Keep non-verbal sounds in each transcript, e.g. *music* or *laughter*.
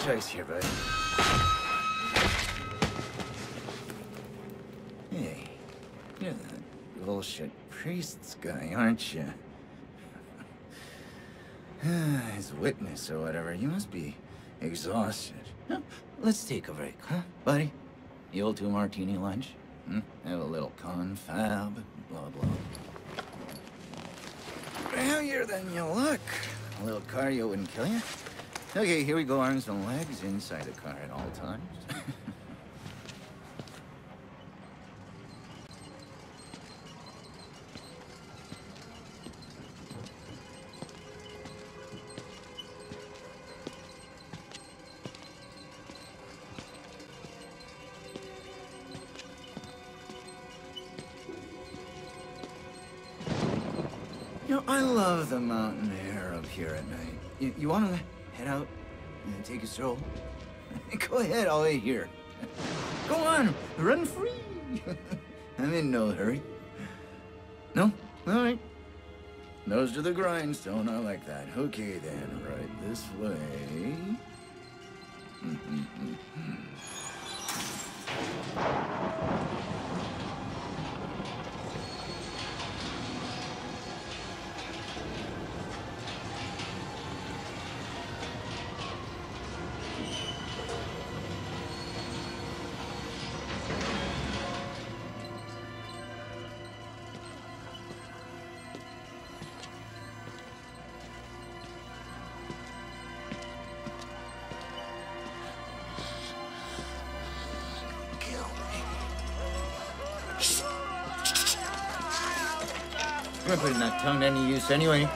choice here, bud. Hey, you're that bullshit priest's guy, aren't you? *sighs* His witness or whatever. You must be exhausted. Let's take a break, huh, buddy? The old two martini lunch? Hmm? Have a little confab, blah blah. Heavier than you look. A little cardio wouldn't kill you. Okay, here we go, arms and legs inside the car at all times. You know, I love the mountain air up here at night. You, you want to head out and take a stroll? *laughs* Go ahead, I'll wait here. *laughs* Go on, run free. *laughs* I'm in no hurry. No? All right. Nose to the grindstone, I like that. Okay then, right this way. Kill Putting that tongue to any use anyway.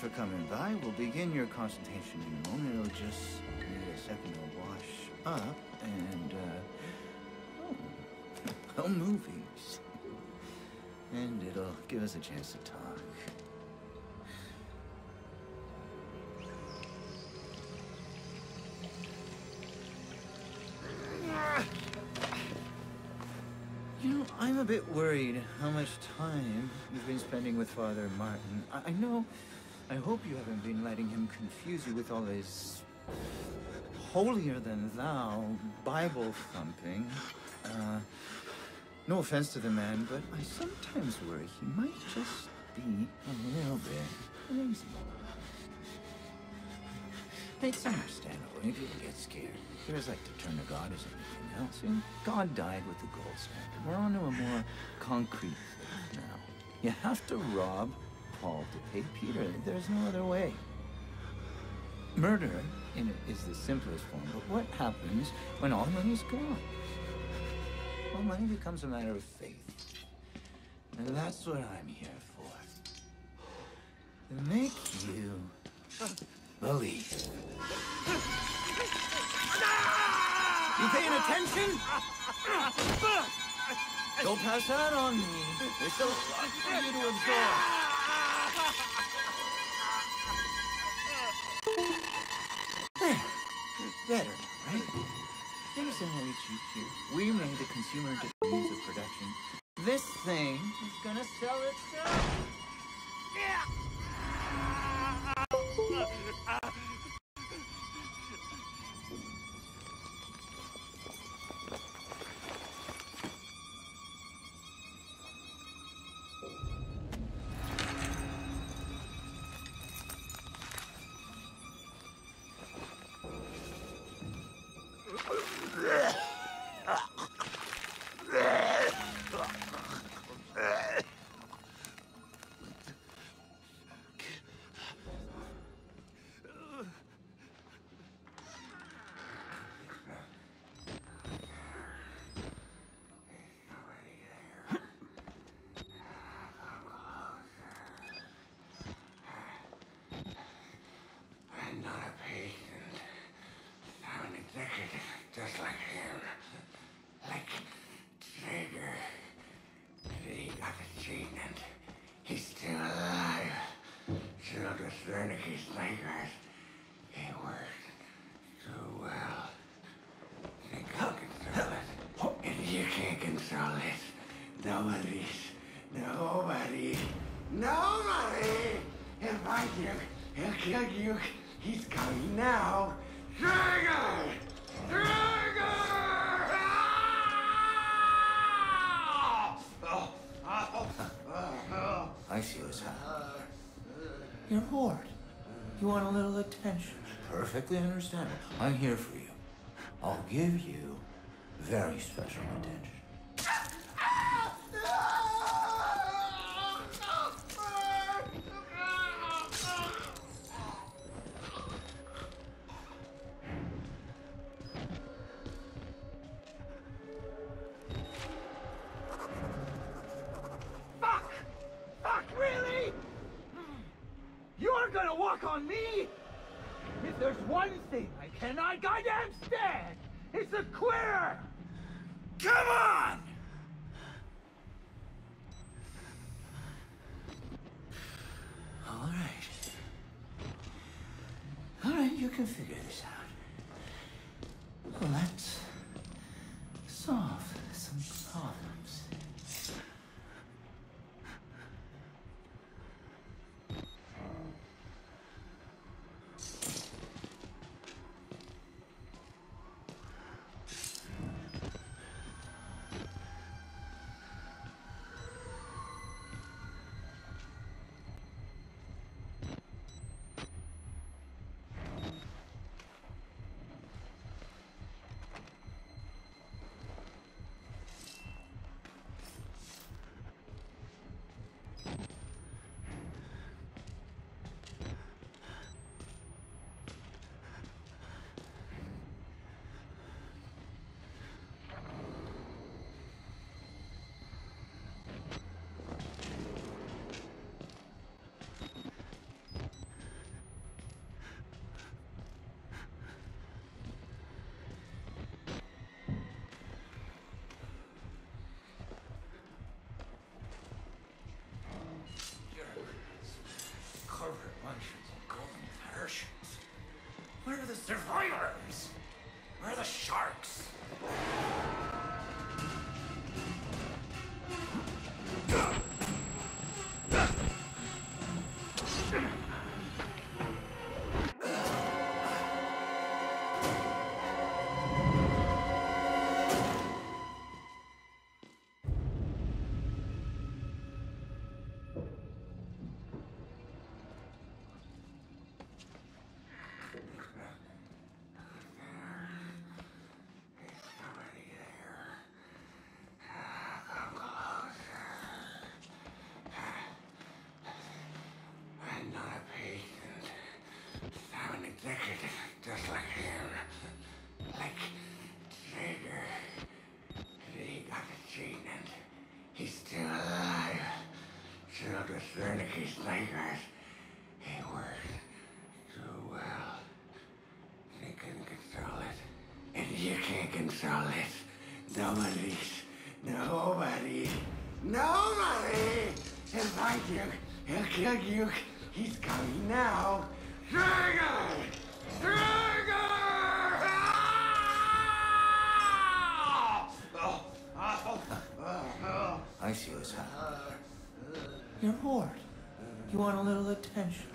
For coming by. We'll begin your consultation in a moment. It'll just need a second to wash up and, uh, oh, well, movies. And it'll give us a chance to talk. You know, I'm a bit worried how much time you've been spending with Father Martin. I, I know, I hope you haven't been letting him confuse you with all his holier than thou Bible thumping. Uh, no offense to the man, but I sometimes worry he might just be a little bit crazy. It's understandable. If you get scared, there's like to turn to God as anything else. And God died with the gold standard. We're on to a more concrete thing now. You have to rob Paul to pay Peter. There's no other way. Murder is the simplest form, but what happens when all money's gone? Well, money becomes a matter of faith. And that's what I'm here for. To make you believe. You paying attention? Don't pass that on me. There's so much for you to absorb. Better, right? Very cheap here. We made the consumer means of production. This thing is gonna sell itself. control it. Nobody, nobody, nobody. He'll find. He'll kill you. He's coming now. Trigger! Trigger! Oh, I see what's happening. You're bored. You want a little attention. Perfectly understandable. I'm here for you. I'll give you very special attention. On me? If there's one thing I cannot goddamn stand, it's a queer! Come on! All right. All right, you can figure this out. Survivors? Where are the sharks? He worked too well. They couldn't control it. And you can't control it. Nobody's, nobody, nobody! He'll find you. He'll kill you. He's coming now. Trigger! Trigger! Ah! Oh, oh, oh, oh. I see what's happening. You're bored. You want a little attention.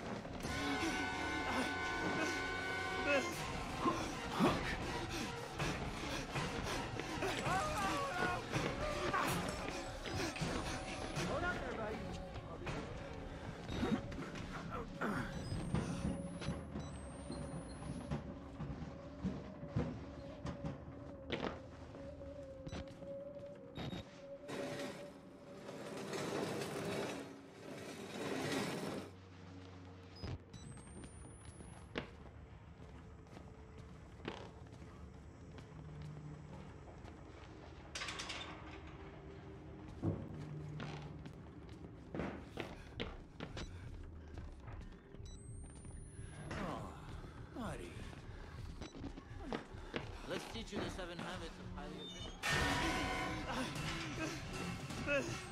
Teach you the seven habits of highly efficient.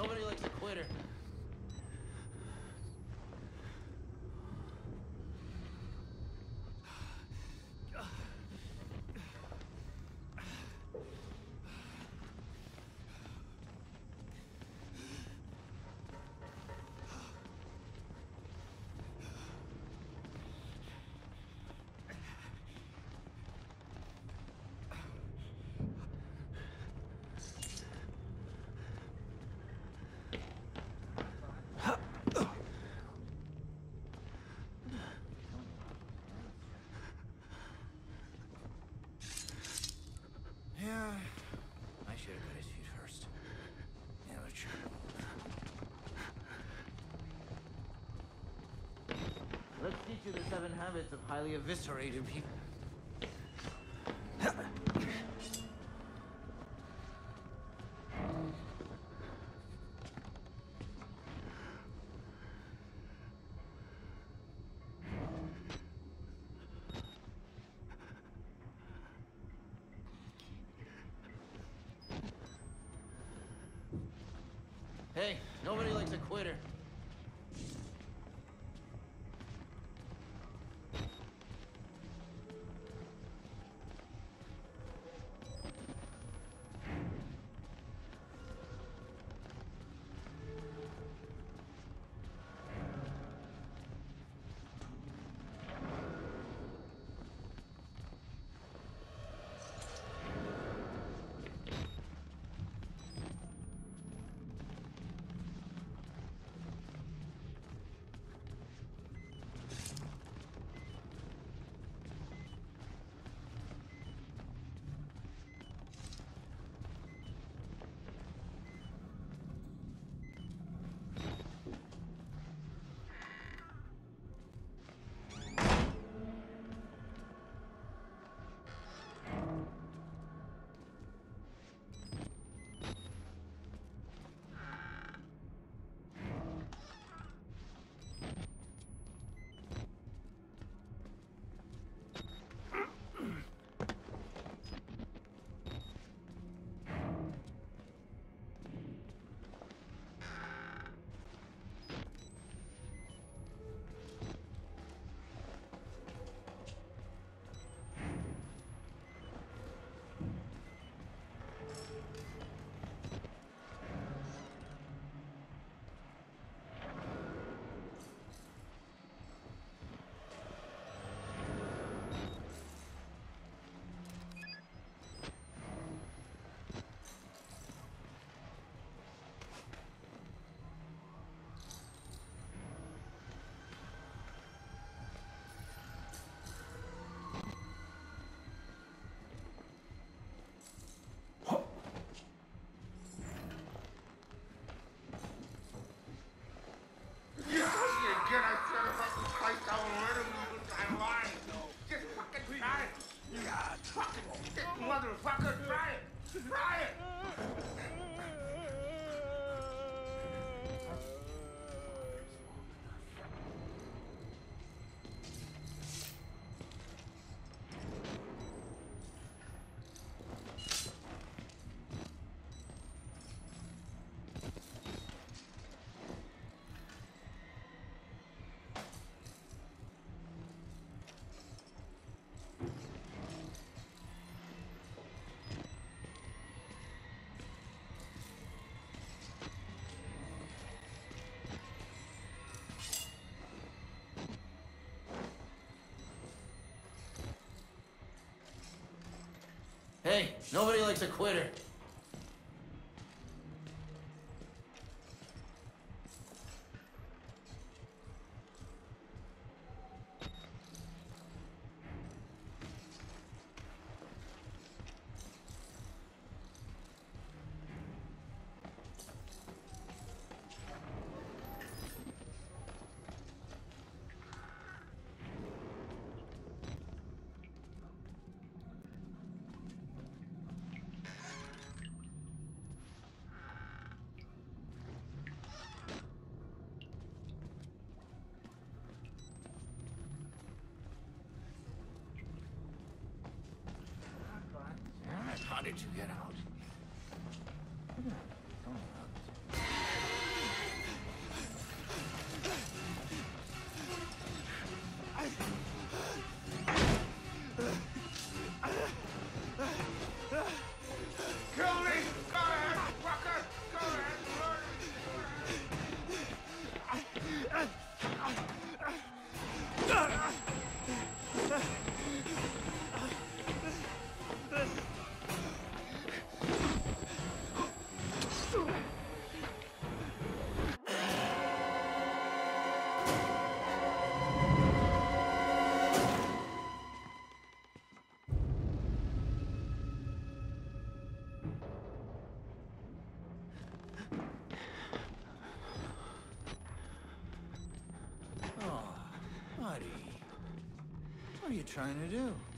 Nobody likes a quitter. the seven habits of highly eviscerated people. Nobody likes a quitter. Get out? What are you trying to do?